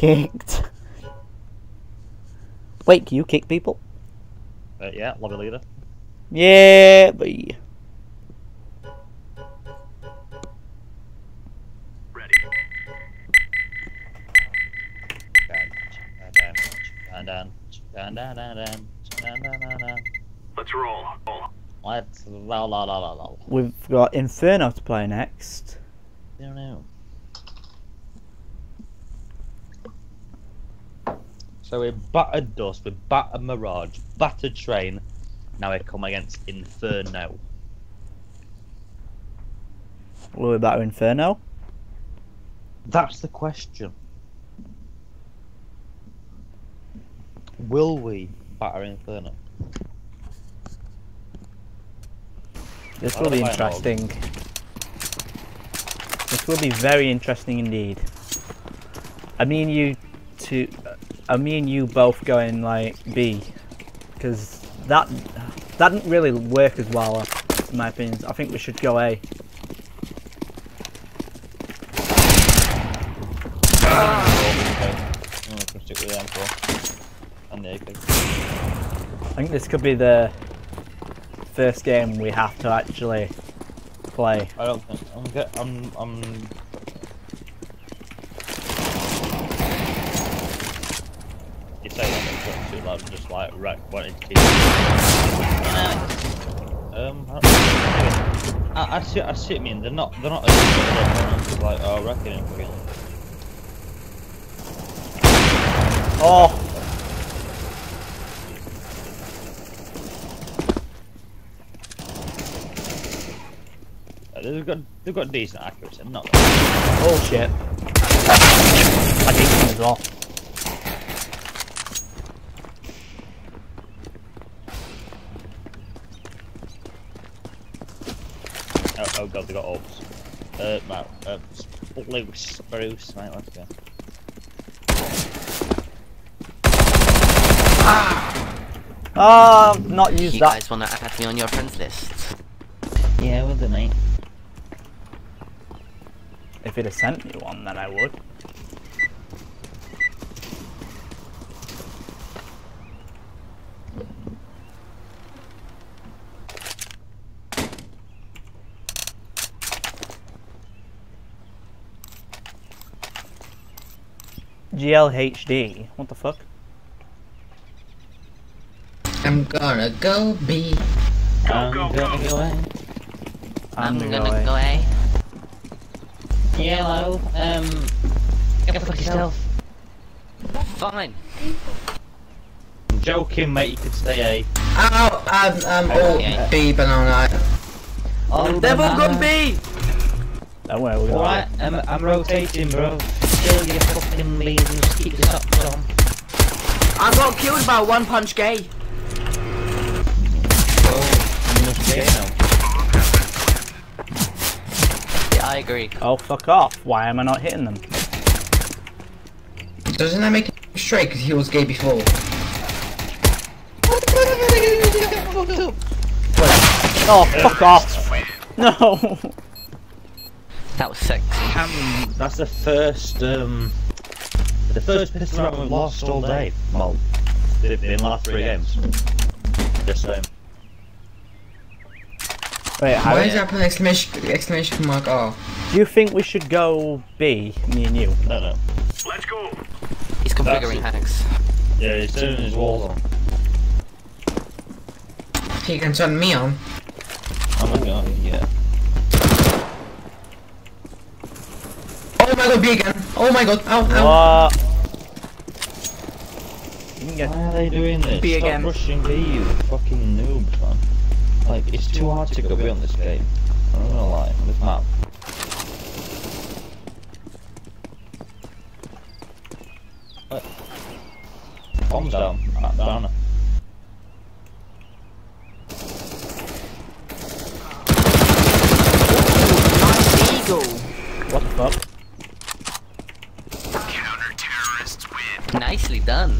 kicked. Wait, can you kick people? Uh, yeah, lobby leader. Yeah, boy. Let's roll. Let's la. We've got Inferno to play next. don't know. So we battered Dust, we battered Mirage, battered Train. Now we come against Inferno. Will we batter Inferno? That's the question. Will we batter Inferno? This will be interesting. This will be very interesting indeed. I mean you to I mean you both going like B because that that didn't really work as well uh, in my opinion. I think we should go A. I'm gonna stick with the M4 and the AK. I think this could be the first game we have to actually play. I don't think I'm I'm I'm You say too loud, just like wreck wanting to keep Um I, I, I see I see you mean, they're not they're not as good as like oh wrecking and fucking Oh, they've got they've got decent accuracy, not oh shit! I beat as well. Oh, oh god they got orbs. Uh no, uh blue spruce, right, let's go. Ah, not used You that. guys wanna add me on your friends list? Yeah, with the mate. If he'd have sent me one, then I would. GLHD. What the fuck? I'm gonna go be. I'm go, gonna go. go away. I'm, gonna gonna go away. go away. Yellow, um, go fuck yourself. Fine. I'm joking, mate. You could stay A. Ow! I'm, I'm all Okay. B banana. Oh, They've all gone B! Don't worry, we're gonna Alright, I'm, I'm rotating, bro. Still your fucking leaves and just keep your socks on. I got killed by one punch gay. Oh, you must be now. Yeah, I agree. Oh, fuck off. Why am I not hitting them? Doesn't that make him straight because he was gay before? Oh, fuck off. No. That was sexy. Um, that's the first, um, the first pistol round we've lost all day. Well, in the last three games. Just saying. Wait, how, Why is that an exclamation exclamation mark R? do you think we should go B, me and you? No, no. Let's go. He's configuring hacks. Yeah, he's turning his walls on. He can turn me on. Oh my god, yeah. Oh my god, B again. Oh my god. Ow, ow. What? You can get Why are they doing this? B Stop again. rushing B, you fucking noobs, man. Like, it's too hard to go B on this game. I'm not gonna lie, on this map. What? Bombs down, down. Ah, nice eagle. what the fuck? Nicely done.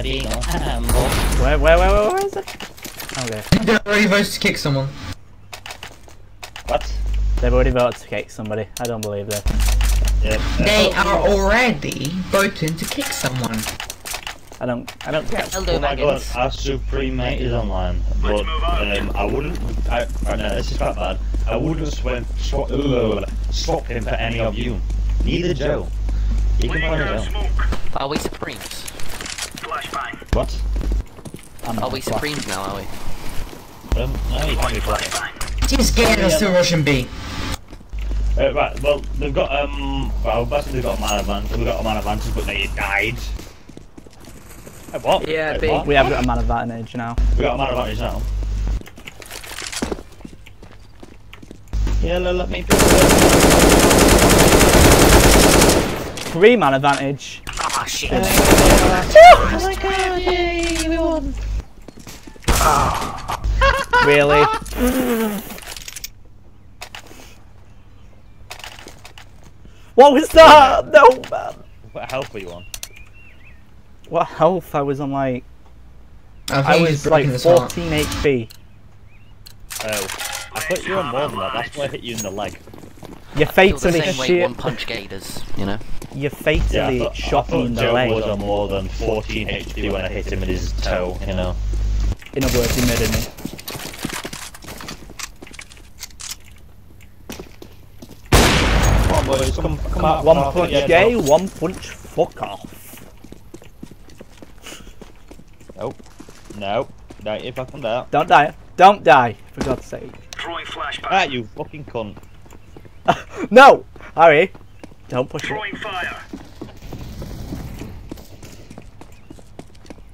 Three Caleb Where, where, where, where, where is it? Okay. They're already voted to kick someone. What? They've already voted to kick somebody. I don't believe that. Yeah. They uh, are already voting to kick someone. I don't. I don't get. Hello, Oh my god, our Supreme mate is online, but um, I wouldn't. I, right now, this is quite bad. I wouldn't swim, swap, uh, swap him for any of you. Neither Joe. You can Laying play down Joe. smoke. Are we Supremes? Flashbang. What? I'm Are we flat. Supremes now, are we? Um, no, you can't be playing. Flashbang. Team scared us to Russian B. Uh, right, well, they've got, um, well, basically they've got a man advantage, we've got a man advantage, but they died. Uh, what? Yeah, Wait, big. what? We have got a man advantage now. We got a man advantage now. Yeah, let, let me pick Three man advantage. Shit. Oh ah. Really? what was that? No man. What health are you on? What health? I was on like. I I was like his heart. 14 HP. Oh, I thought you were on more than that, that's why I hit you in the leg. You Feels the fatally same way shit. one punch gators, you know? You Yeah, I fatally thought, shot I thought me in the Joe leg. was on more than 14 HP when I hit him with his toe, you know. In other words, he murdered me. Come on boys, come, come out. One come punch yeah, gay, no. one punch fuck off. Nope. No. No, if I come down. Don't die. Don't die, for God's sake. Throwing flashbang. Ah, you fucking cunt. No! Harry! Don't push it. Fire.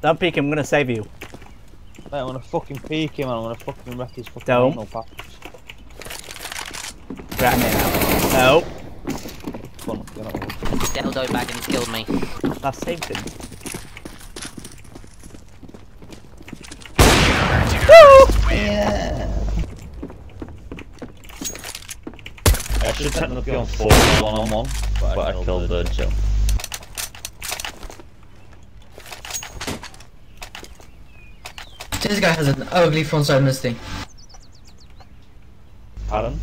Don't peek him, I'm gonna save you. Mate, I'm gonna fucking peek him and I'm gonna fucking wreck his fucking Don't. anal patch. Right now. No. Cunt, get on. Dildo Baggins killed me. That saved him. I should technically be on 4 one on one, but I killed the Joe. This guy has an ugly frontside misty. Pardon?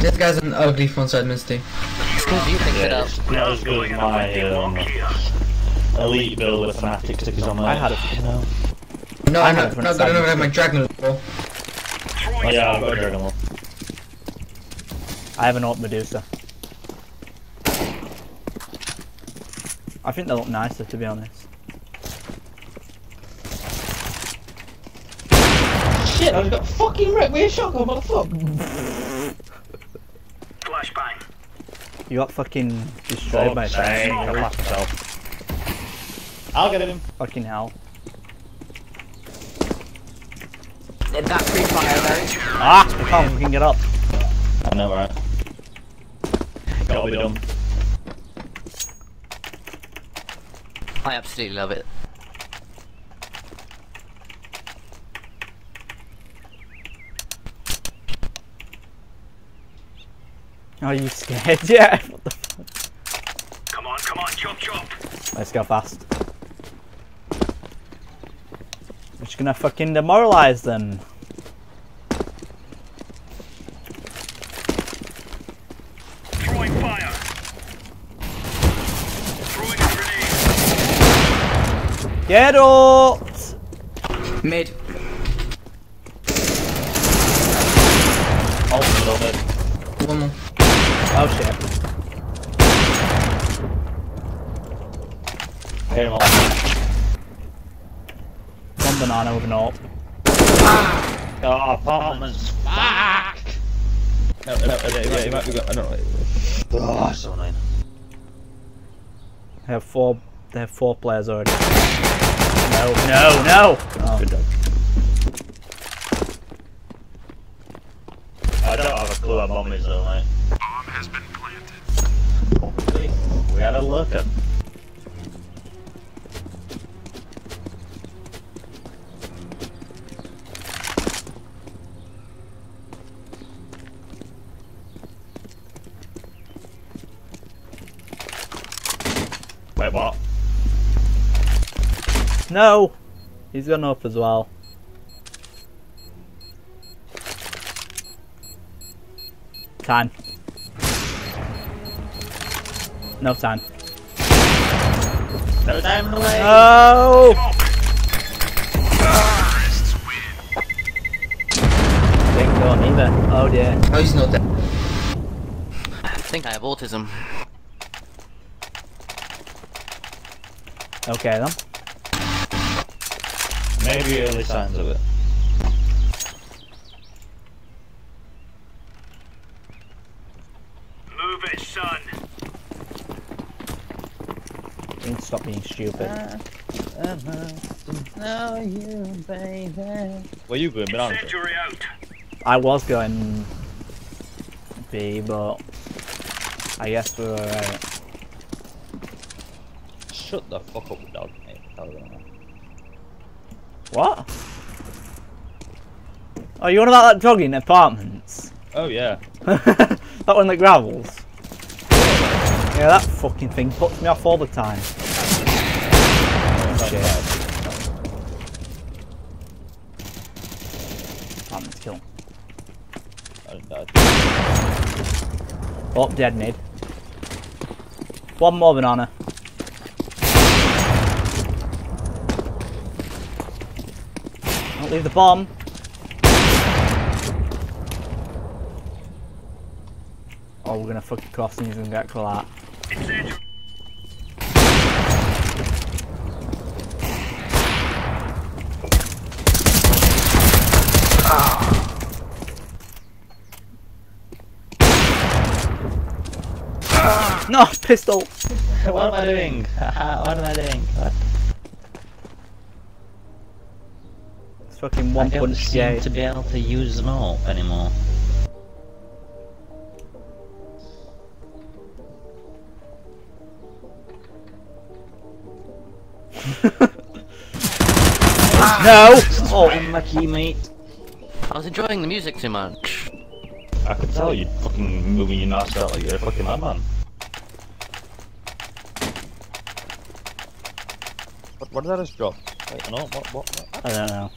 This guy's an ugly frontside misty. It's because you picked it Yeah, up. it's not as good as my um, Here. elite build with fanatic stickers on my. I had it. You know. No, I I'm have not, a not good enough to have my dragon ball. Oh yeah, I've smoke. got a dragon one. I have an AWP Medusa. I think they look nicer, to be honest. Shit, I just got fucking wrecked with a shotgun, motherfucker. Flashbang. You got fucking destroyed by that. I'll myself. I'll get him. Fucking hell. Did that free fire though. Ah! I can't fucking get up. I know, right? Gotta be done. I absolutely love it. Are you scared yet? What the f- Come on, come on, chop chop. Let's go fast. We're just gonna fucking demoralize them. Throwing fire. Throwing a grenade. Get up! Mid. Oh, Ultimate on it. One more. Oh shit. Hit him off. One banana with an AWP. Ah! Oh, apartments. Fuck! No, no, no, yeah, you might be got. I don't know. Oh, ah, so annoying. They have four. They have four players already. No, no, no! Oh. Good dog. I don't have a clue what bomb is though, mate. Bomb has been planted. We had a look at. Wait, what? No! He's gone up as well. Time. No time. No time in the way. Oh! Didn't go on either. Oh dear. Oh, he's not dead. I think I have autism. Okay then. Maybe early signs of it. Move it, son. You need to stop being stupid. Uh, uh, uh, Where you baby. going, banana? Incendiary out. I was going B, but I guess we were alright. Shut the fuck up, dog. mate. Tell you that. What? Oh, you want about that dog in apartments? Oh yeah. that one that gravels? Yeah, that fucking thing puts me off all the time. Shit. Apartments kill. Oh, dead mid. One more banana. Don't leave the bomb. Oh, we're gonna fucking cross and he's gonna get caught. No, pistol! Uh, what am I doing? what am I doing? What? Fucking one I don't punch seem gay. to be able to use them all anymore. No! Oh, unlucky mate. I was enjoying the music too much. I could tell you fucking moving your mask out like you're a fucking madman. What, what did I just drop? Wait, no, what, what, what? I don't know.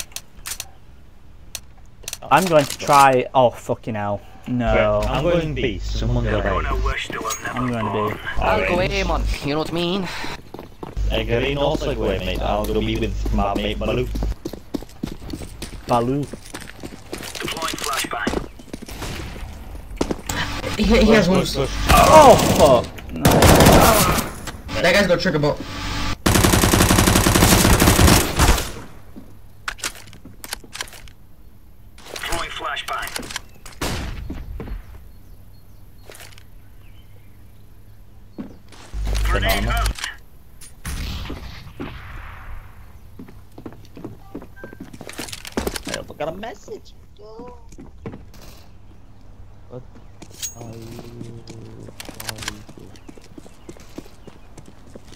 I'm going to try. Oh, fucking hell. No. I'm going B. Someone go Everyone A. I wish to have never I'm going to be. I'll go aim on. You know what I mean? A green also go away, mate. I'll go B with my mate Baloo. Baloo. deploying flashbang. He, he has one. Push, push. Oh, fuck. No. That guy's got trigger bot. Throwing flashbang. Grenade Banana. out. I got a message. What are you?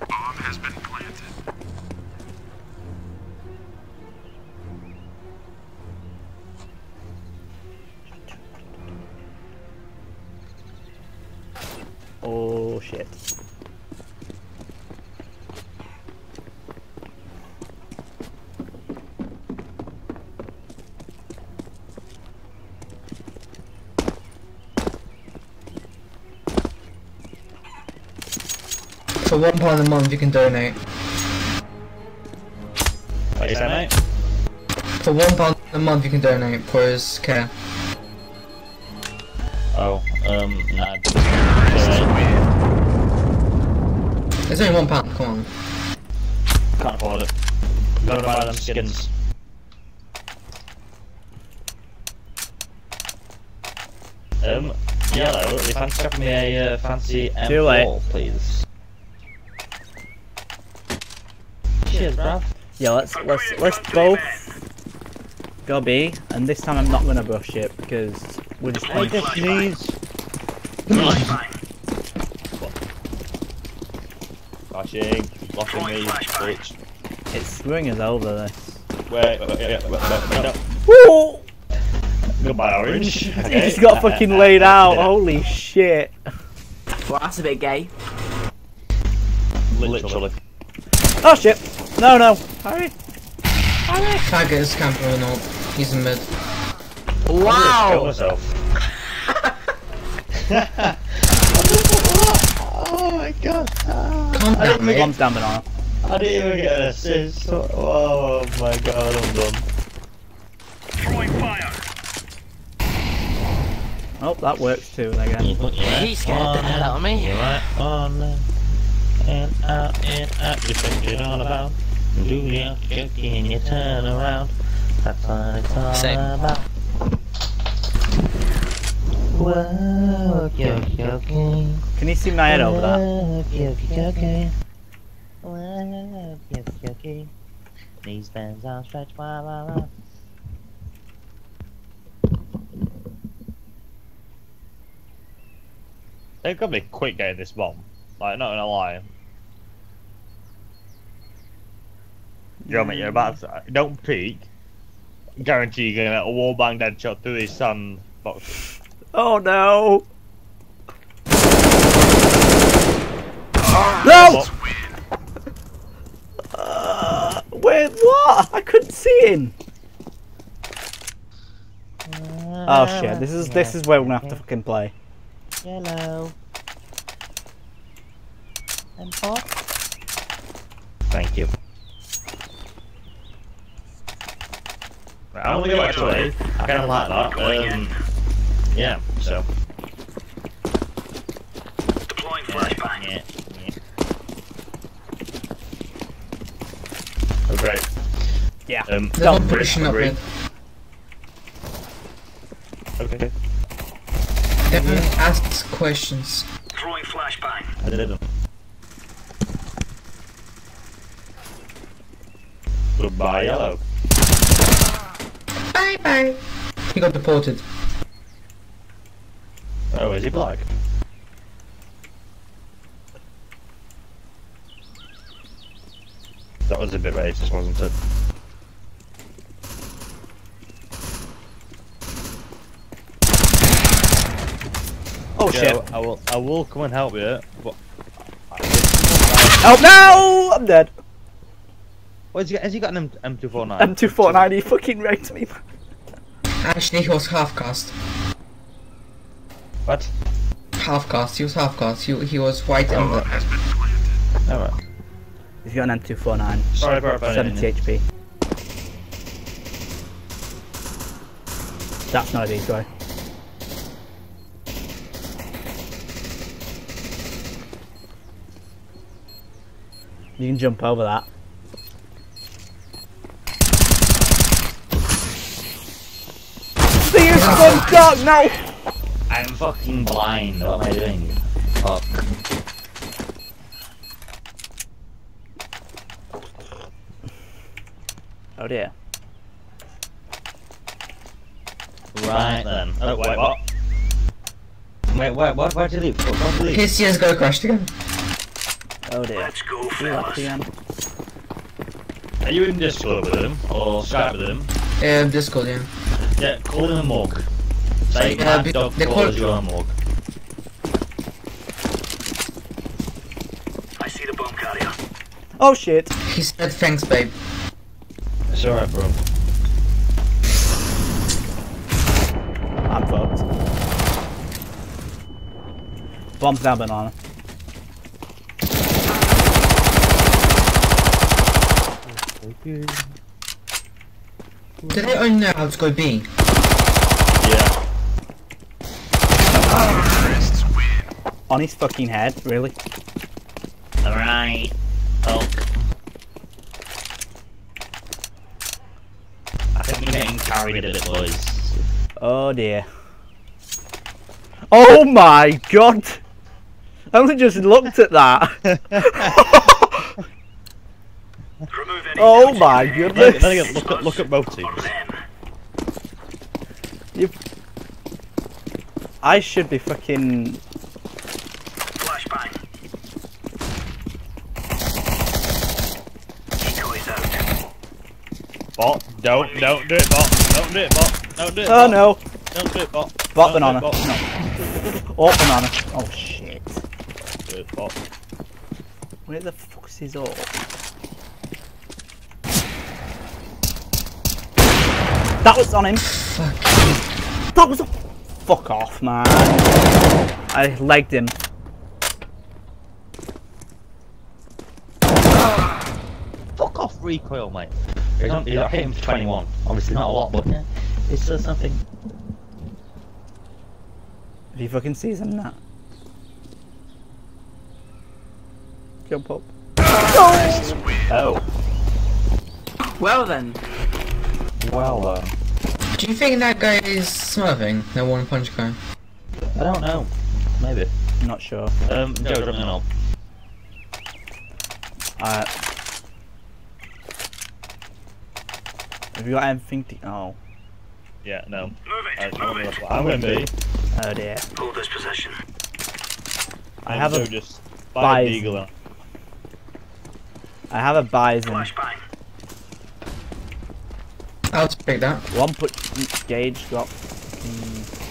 Bomb has been planted. Oh, shit. For one pound a month, you can donate. What you say, mate? For one pound a month, you can donate for his care. Oh, um, nah. Just, It's only one pound. Come on. can't afford it. Gotta buy them skins. Um, yellow, if I'm me a uh, fancy Too. M4, please. Cheers, bruv. Yeah, let's let's let's both go B, and this time I'm not gonna brush it because we're just Hey, playing. just please. Flashbang. Flashing, blocking me, bitch. It's screwing us over. This. Wait, wait, wait, wait, wait, wait, wait, no. Woo! Goodbye, orange. He just got fucking laid out. Holy shit! Well, that's a bit gay. Literally. Oh shit! No, no. Hurry! Tag is camper or not. He's in mid. Kill Wow! myself. Oh my god. Ah. Calm I didn't down, mate. Bombs down banana. I didn't even get an assist. Oh my god, I'm done. Throwing fire. Oh, that works too again. He scared the hell out of me. You're right on and out and out. You think it all about. Do you joking? You turn around. That's what it's all Same. about. Whoa, okay, okay. Can you see my head over that? Okay, okay, okay. Whoa, okay, okay, okay. These bands are stretched, wah, wah, wah. They've got to be quick getting this bomb. Like, not gonna lie. You know what I mean? You're about to, don't peek. Guarantee you're gonna get a wall bang dead shot through these sandbox. Oh no! No! Uh, wait, what? I couldn't see him. Oh shit! This is this is where we're gonna have to fucking play. Yellow. And pop. Thank you. Right, I'm gonna go actually. I kinda like that. Um, yeah, so. Deploying flashbang. yeah, yeah. Oh, great. Yeah. Um, There's one agree, pushing up agree. mid. Okay. Devon asks questions. Throwing flashbang. I didn't. Goodbye, yellow. Bye bye. He got deported. Oh, is he black? That was a bit racist, wasn't it? Oh shit! I will. I will come and help you. But Oh no! I'm dead. What has he got? Has he got an M two four nine? M249, he fucking raped me. Actually, he was half cast. What? Half cast. He was half cast. He, he was white and black. Alright. He's got an M249. Sorry for offending 70 you. HP. That's not a decoy. You can jump over that. See you, son, dog, no! I'm fucking blind. What am I doing? Fuck. Oh dear. Right then. Oh, wait, what? Wait, wait, what? Where'd you leave? Where'd you leave? His CSGO crashed again. Oh dear. Let's go, See fellas. again. Are you in Discord with him or Skype with him? Uh, Discord, yeah. Yeah, call him a mug. Say Yeah, my dog they call- you a mug. I see the bomb carrier. Oh shit. He said thanks, babe. It's alright, bro. I'm fucked. Bombs down banana. Do they only know how to go B? Yeah. On his fucking head, really? Alright. Hulk. I think we're getting carried a bit, boys. Oh dear. Oh my god! I only just looked at that. Oh my to goodness. then again, look at look at both On teams. them. I should be fucking. Bot, don't, don't do it, bot. Don't do it, bot. Don't do it. Oh no. Don't do it, bot. Bot don't banana. It, bot. No. Oh, banana. Oh shit. Do it, bot. Where the fuck is his orc? That was on him. That was a fuck off, man. I legged him. Fuck off recoil, mate. He's on, I hit him for 21. Obviously not a lot, but yeah, it's still something. If you fucking sees him, that? Jump up. Oh, Well then. well, uh, Do you think that guy is smurfing? The one punch guy? I don't know. Maybe. Not sure. Um, Joe, drop me a note. Uh, have you got anything to? Oh, Yeah, no. Move I, it. Move it. I'm going to be. oh dear. Hold this position. I have Joe a, just buy a eagle out. I have a bison. Flashbang. I'll take that. One put gauge got. mm,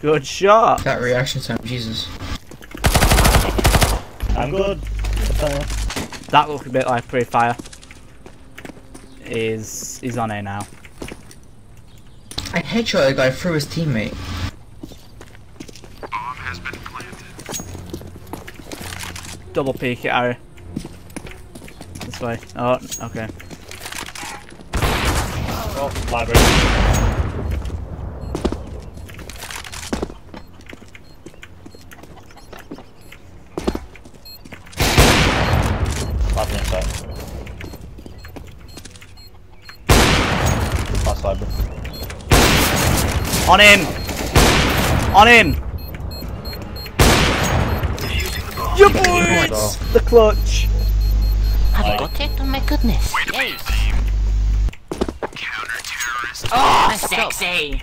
Good shot. That reaction time, Jesus. I'm good. That looked a bit like pre-fire. Is is on A now. I headshot a guy through his teammate. Double peek it, Harry. This way. Oh, okay. Oh, library. Library inside. Last library. On him. On him. Defusing the. Your boys. The clutch. I've you got it? Oh my goodness. Yes. Oh, nice job. Sexy.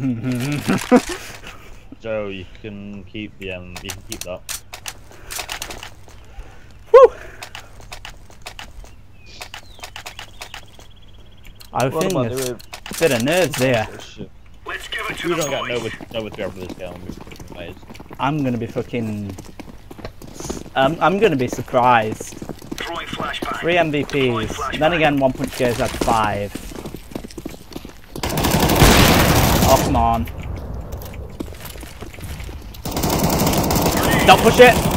Joe, you can keep the um, you can keep that. Whew. I What think about there's the a bit of nerves there. Let's give it to We the don't get boys. Nova Nova three over this game. We fucking. I'm gonna be fucking. Um, I'm gonna be surprised. Three MVPs. Then again, One Punch Gears had five. Oh come on! Don't push it.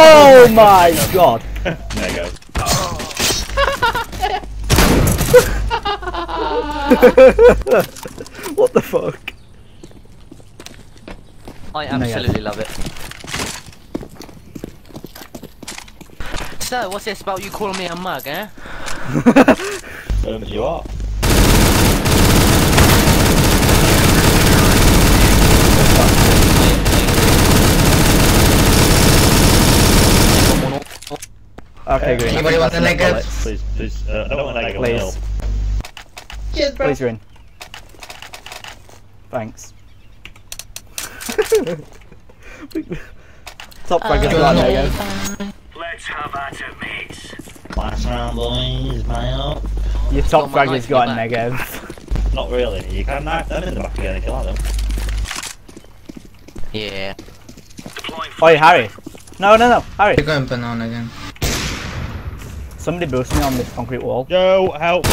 Oh my god! There you go. What the fuck? I absolutely love it. So, what's this about you calling me a mug, eh? Um, you are. Okay, green. Anybody want the That's enough negative? Please, please. Uh, I don't want to go nil. Please. Cheers, bro. Please, Rin. Thanks. Top frag has Uh, got no. negative. Let's have at it, mates. Last round, boys, man. Your top Got my frag knife has in your got back. negative. Not really. You can knife them in the back again if you like them. Yeah. Deploying Oi, Harry. No, no, no, Harry. They're going banana again. Somebody boost me on this concrete wall. Joe, help!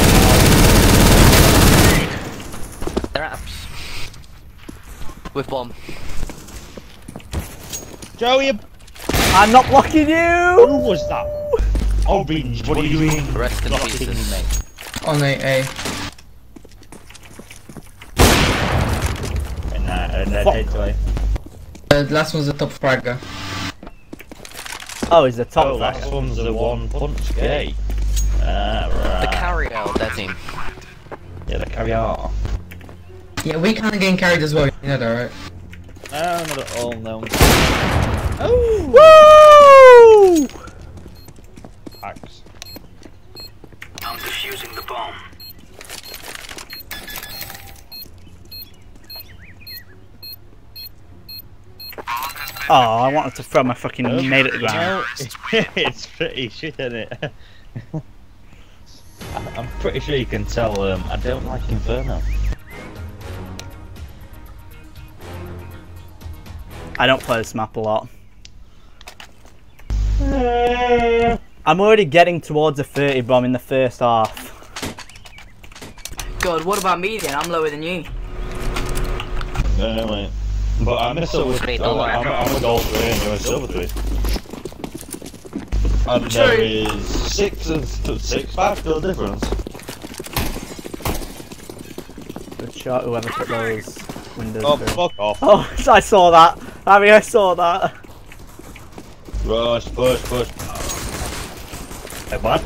They're apps. With bomb. Joe, you. I'm not blocking you! Who was that? Orange, what are you doing? Rest in Not pieces. mate. On a A. And, uh, and then Fuck. head. Uh, the last one's the top fragger. Oh, he's the top Oh, frag. last one's the one punch gay. Ah, right. The carrier of that team. Yeah, the carrier. Yeah, we kinda getting carried as well, you know that, right? No, not at all, no. Woo! Axe. I'm defusing the bomb. Oh, I wanted to throw my fucking nade at the ground. No, it's pretty shit, isn't it? I'm pretty sure you can tell um, I don't like Inferno. I don't play this map a lot. I'm already getting towards a 30 bomb in the first half. God, what about me then? I'm lower than you. No, mate. But I'm a silver Three, I'm, don't. I'm, I'm a gold three and you're a silver three. And True. there is six and six, five still difference. Good shot, whoever put those windows Oh, through. fuck off. Oh, I saw that. Harry, I saw that. Rush, push, push. Hey, what?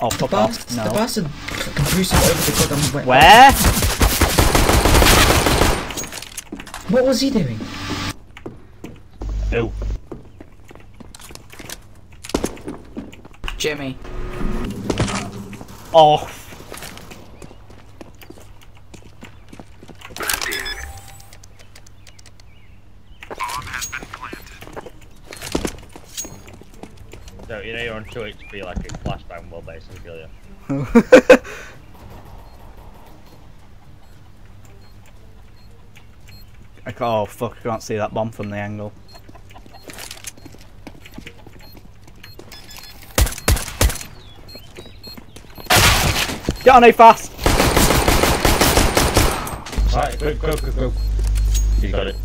Oh, fuck bastard, off. the No. bastard fucking threw some over the goddamn. Where? What was he doing? Ew. Jimmy. Oh, So, you know you're on 2 HP like a flashbang will basically kill you. I oh fuck, I can't see that bomb from the angle. Get on A fast! Right, quick, quick, quick, quick. You got it.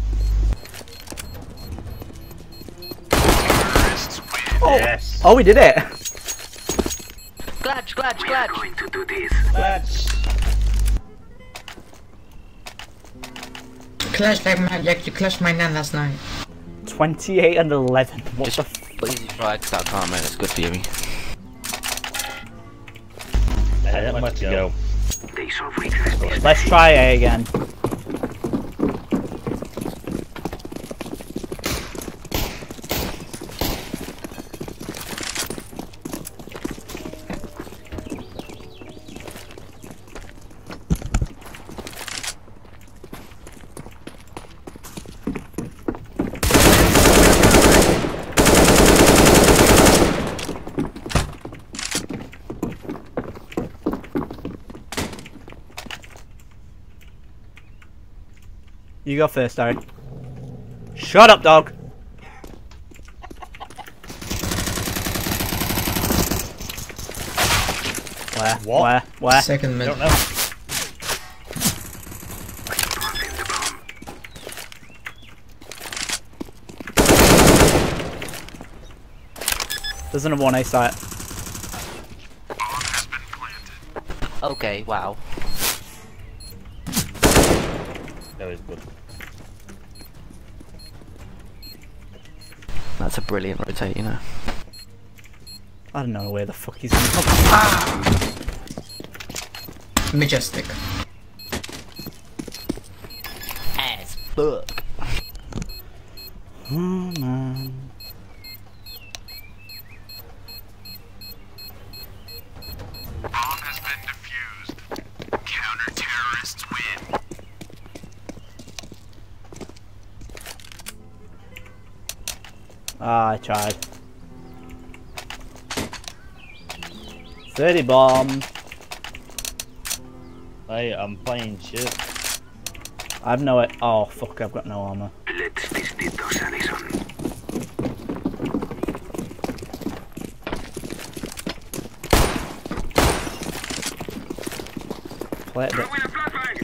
Oh. Yes. Oh, we did it! Glad, glad, We are going to do this. Let's. Clash like my, like you clashed my nan last night. 28 and 11. What Just the f- easy try, cause I can't, man. It's good for you. Hey, that much to go. Days. Let's try A again. You go first, Harry. Shut up, dog! Where? What? Where? Where? Second minute. Don't know. Planting the bomb. There's another one A site. Okay, wow. That was good. That's a brilliant rotate, you know. I don't know where the fuck he's going. Ah! Majestic. As fuck. Oh 30 bomb. Hey, I'm playing shit. I've no it. Oh fuck! I've got no armor. Let's visit those Allison. Play it a bit. Throwing a flashbang.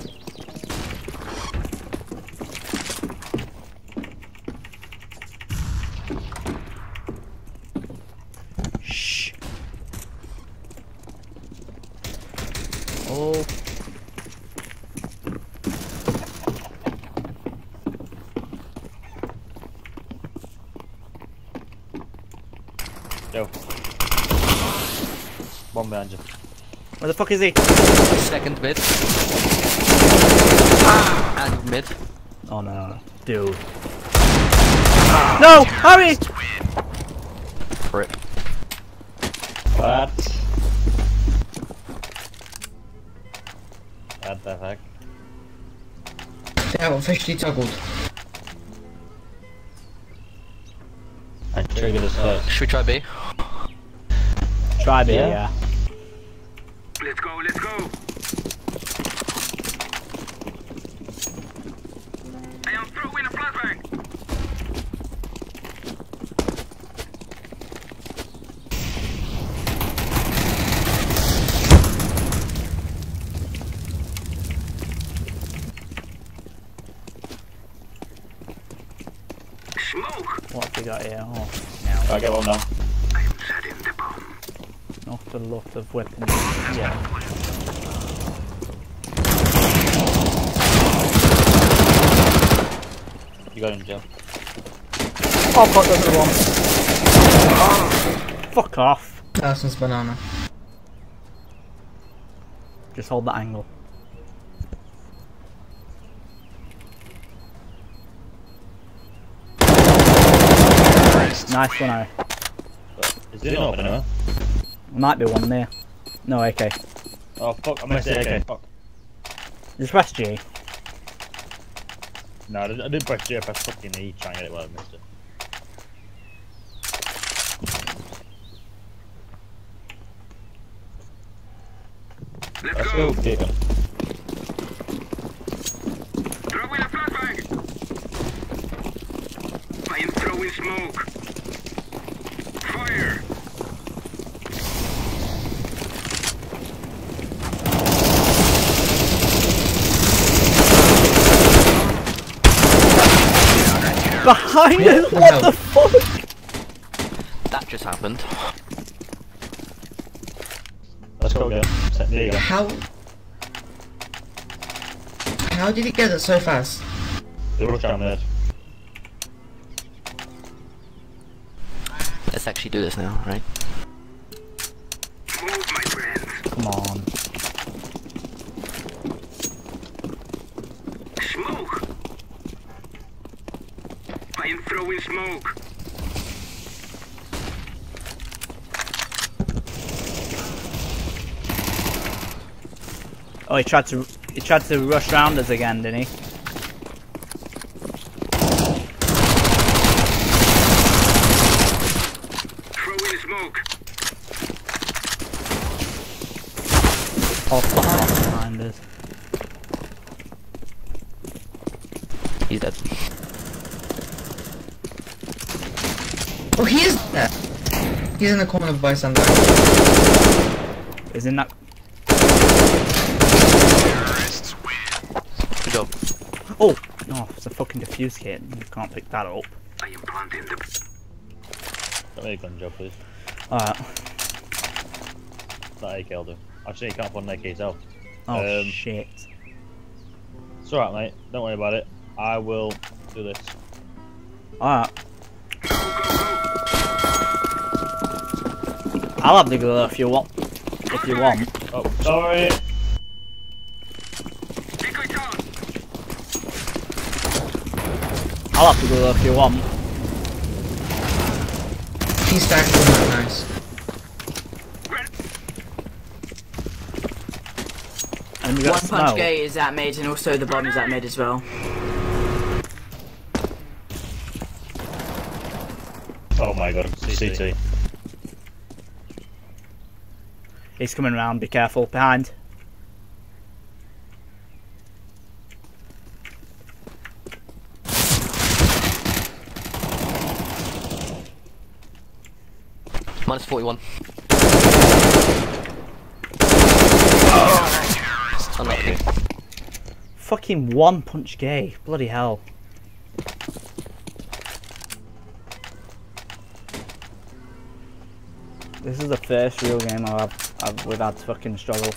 Shh. Oh. Go. Bomb behind you. Where the fuck is he? Second mid. And mid. Oh no, no, no. dude. No, ah. Harry! Rip. What? What the heck? They have officially toggled. I triggered this first. Should we try B? Try B, Yeah. yeah. Let's go, let's go. I am throwing a flashbang. Smoke. What have we got here? Oh, now. I get one now a lot of weapons. Yeah. You got him, Joe. Oh, fuck, there's another one. Fuck off. That one's banana. Just hold that angle. Nice one, I. Is it open now? Might be one there. No, okay. Oh fuck, I missed it again. Fuck. Just press G. No, I didn't, I didn't press J, I pressed fucking E, try and get it while I missed it. Let's Let's go. go, Diego. Throwing a flashbang. I am throwing smoke. Fire. Behind What us! the What the fuck? That just happened. Let's go again. There you go. How? How did he get it so fast? They rush down there. Let's actually do this now, right? Move, my friends. Come on. Smoke. I am throwing smoke. Oh, he tried to he tried to rush round us again, didn't he? Throwing smoke. Oh, fuck off behind us. He's dead. Oh, he is there. He's in the corner by Sunday. Isn't that? Good job. Oh, no, it's a fucking defuse kit. You can't pick that up. I am planting the. Got me a gun job, please. Alright. That AK will do. Actually, you can't put an AK yourself. Oh Um, shit. It's alright, mate. Don't worry about it. I will do this. Alright. I'll have the glue if you want. If you want. Oh, sorry. Decoy down. I'll have the glue if you want. He's stacked on that nice. And we got One snow. punch gate is at mid and also the bomb is at mid as well. Oh my god, CT. He's coming around. Be careful. Behind. Minus 41. Unlucky. Fucking one punch gay. Bloody hell. This is the first real game I've, I've we've had to fucking struggle.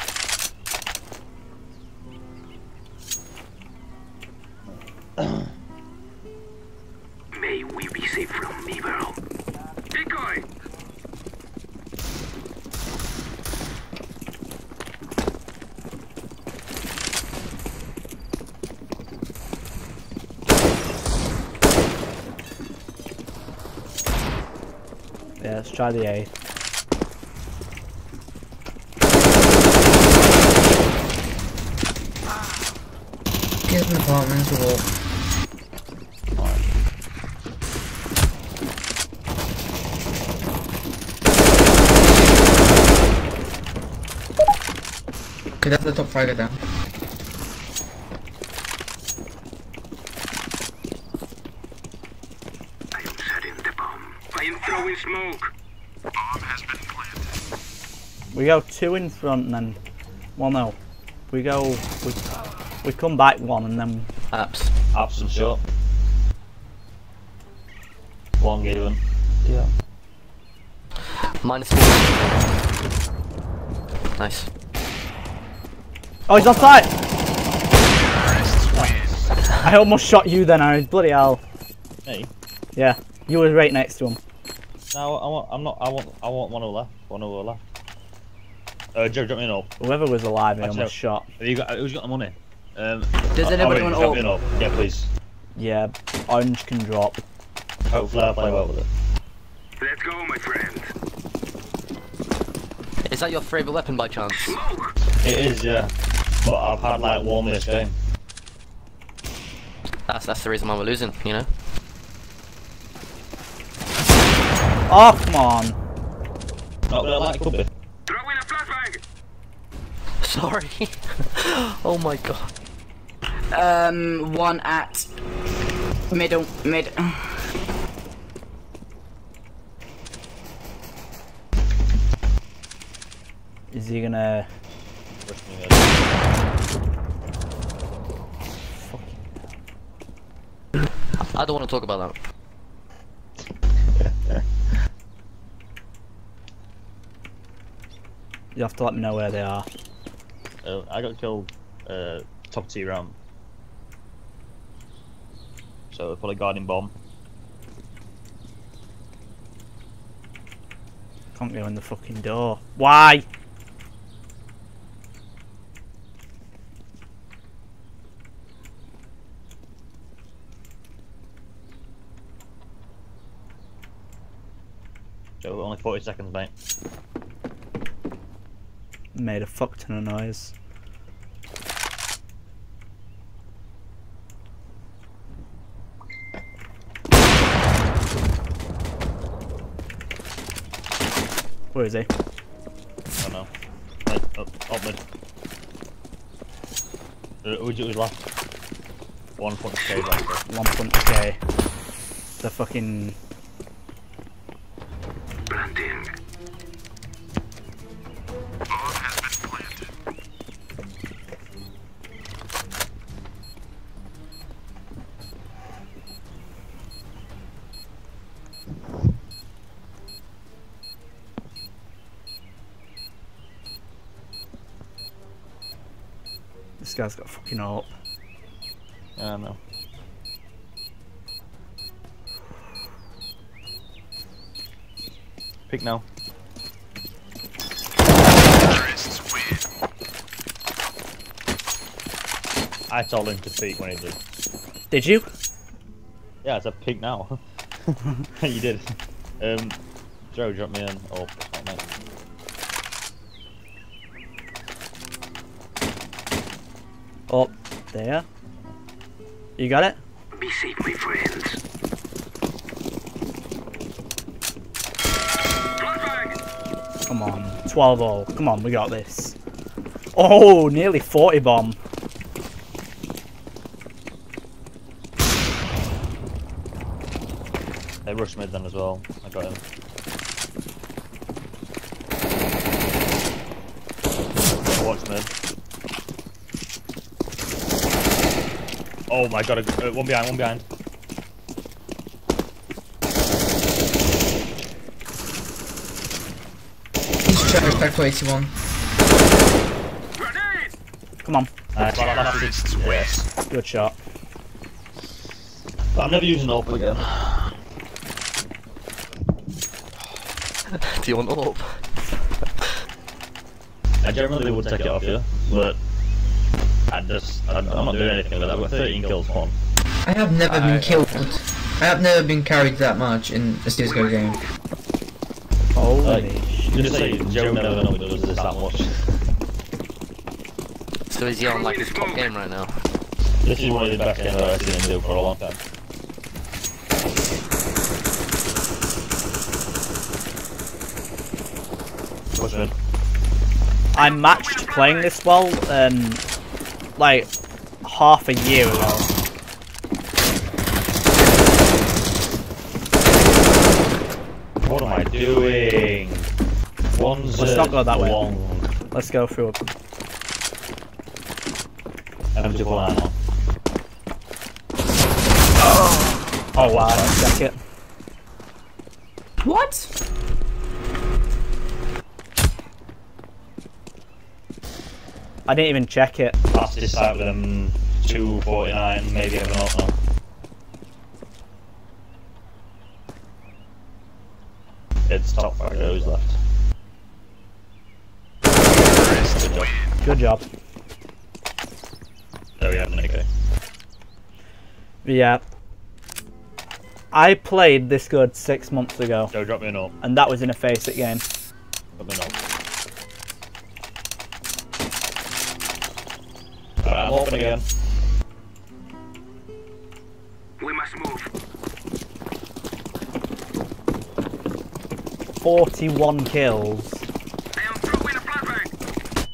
Try the A. He's in the apartments with all. Okay, that's the top fragger down. I am setting the bomb. I am throwing smoke. Bomb has been planted. We go two in front and then, well no, we go we we come back one and then Apps. Absent shot. One given. Yeah. Minus 40. Nice. Oh, he's on site! I almost shot you then, Aaron. Bloody hell. Hey. Yeah, you were right next to him. No, I want. I'm not. I want. I want one over left. One over left. Uh, Joe, drop me an AWP. Whoever was alive, I almost shot. Have you got? Who's got the money? Um. Does I- anybody want drop me up? an AWP? Yeah, please. Yeah, orange can drop. Hopefully, I'll play well with it. Let's go, my friend. Is that your favourite weapon by chance? Smoke. It is, yeah. But I've had like one this game. That's that's the reason why we're losing, you know? Oh, come on. Not that like could be. Throw a flashbang. Sorry. oh my god. Um, one at middle, mid. Is he gonna... Rush me there. I don't want to talk about that. You have to let me know where they are. Uh, I got killed uh, top tier round. So put a guarding bomb. Can't go in the fucking door. Why? So only 40 seconds, mate. Made a fuck ton of noise. Where is he? I don't know. Mid, up, up mid. Uh, you who's last? One point save after. One punch K. The fucking this guy's got fucking up. I don't know. Pick now. I told him to peek when he did. Did you? Yeah, it's a peek now. you did. Um, Joe, drop me in. Oh, there. You got it? Be safe, my friends. Come on. 12 all. Come on, we got this. Oh, nearly 40 bomb. They rushed mid then as well. I got him. Watch mid. Oh my god, uh, one behind, one behind. He's charged back to 81. Come on. Nice, that's. Yes. Good shot. I'm never using AWP again. Do you want AWP? I generally would take it off you, but I just, I, I'm not doing anything with that. I've 13 kills one. I have never I- been killed. I have never been carried that much in a CSGO game. Holy Like, shit. just say Joe never normally does this that much. So is he on like his top game right now? This is one of the best games I've seen him do for a long time. What's mid? I matched playing this well, um, like half a year ago. What am I doing? One's Let's not go that way. Let's go through it. Empty one ammo. Oh wow, check it. What? I didn't even check it. Fastest site with them 249, maybe even not now. It's top five goes left. Good job. Good job. There we have an AK. Yeah. I played this good six months ago, Joe, drop me a note. and that was in a FACEIT game. Drop me a note. Alright, I'm open again. We must move. 41 kills. I am throwing a flashbang.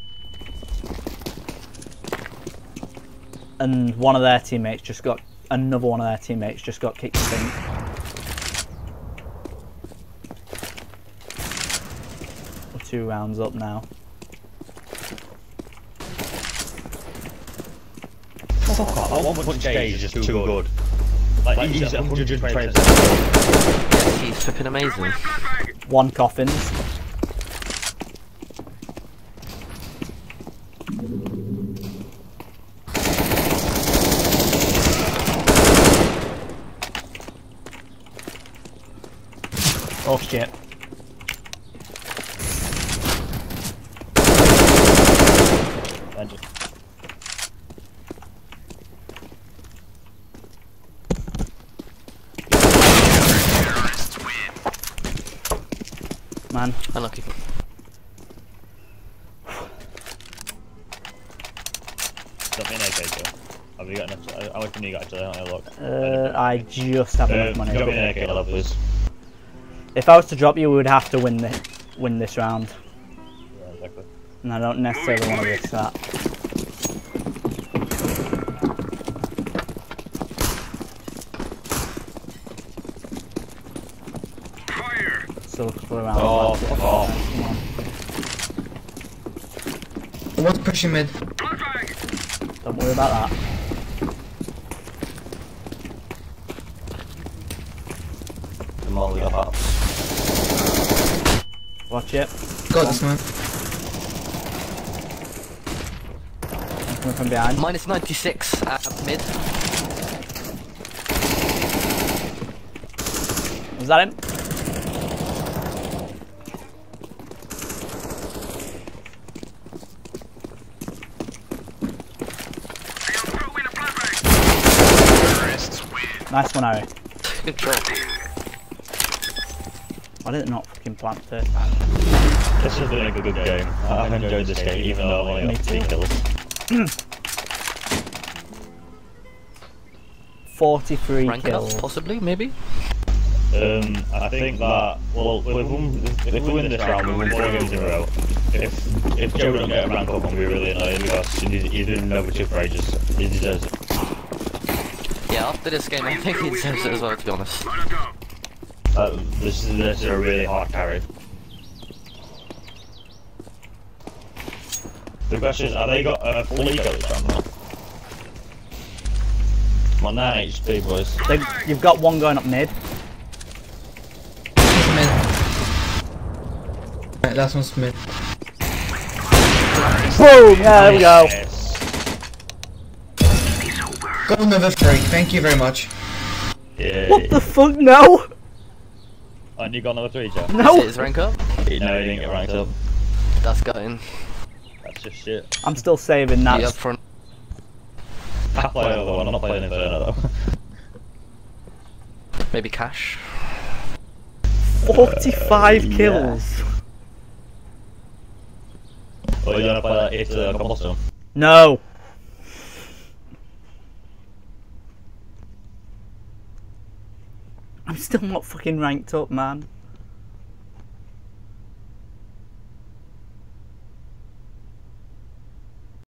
and one of their teammates just got another one of their teammates just got kicked I think. We're Two rounds up now. Fuck off, that one punch stage is just too good. Like, he's at 120%. Yeah, he's flipping amazing. Throwing a flashbang. One coffins. Oh shit. Thank you. Man. Unlucky. Drop me an AK, Joe. Have you got enough? How much money you got actually? I don't know, look. Uh, I just have Uh, enough money. drop me an AK, love, please. If I was to drop you, we would have to win the win this round, Yeah, exactly. and I don't necessarily want to risk that. Fire. Still a couple of Oh, left. fuck off. Come on, What's pushing mid? Flashbang. don't worry about that. Come on, we got that. Watch it. Got this man. I'm coming from behind. Minus 96 at mid. Is that him? I am throwing a flashbang. Nice one, Harry. Good job. Why did it not fucking plant first time? This has been a good, good game. I've enjoyed this game, even though I've only Me got three kills. 43 Rank up, kills. possibly, maybe? Um, I think that well, we've won, if we win this round, we win four games in a row. If if Joe don't get a rank up, I'm gonna be really annoyed because he's, he's been number two for ages. He deserves it. Yeah, after this game, I think he deserves it as well, to be honest. Molotov. Uh, this is this is a really hard carry. The question is, are they got a full eco this round now? I'm on 9 HP, boys. They, you've got one going up mid. Pushing mid. Right, last one's mid. Boom! Yeah, there we go. Yes. Got another three. Thank you very much. Yeah. What the fuck? No! And you got another three, Joe? Is No! it his rank up? No, you didn't get ranked up. That's gutting. That's just shit. I'm still saving that. You up front. I play another one, I'm not playing Inferno though. Maybe Cache. 45 yeah. kills. Or you wanna play that it's uh, cobblestone? No. I'm still not fucking ranked up, man.